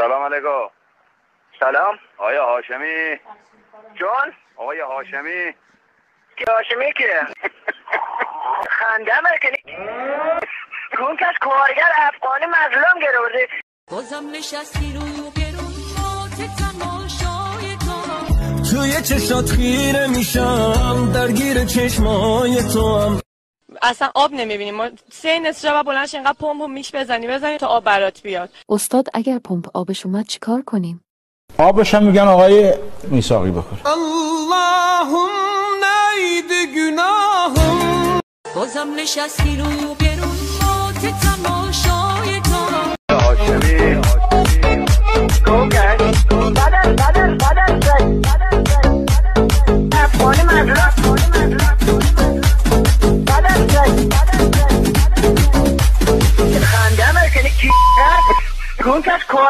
سلام علیکم. سلام. آیا هاشمی؟ جان؟ آقای هاشمی؟ کی هاشمی که؟ خنده کنی اون کس کارگر افغانی مظلوم گرفته. بازم نشستی رو توی چشات خیره میشم درگیر چشمای تو هم اصلا آب نمی‌بینیم. ما سه نصف شب بلند شه اینقدر پمپ و میش بزنی بزنی تا آب برات بیاد. استاد اگر پمپ آبش اومد چیکار کنیم؟ آبش هم میگن آقای میساقی بخور اللهم نید گناهم. بازم نشستی رو گرون Nunca escolhe.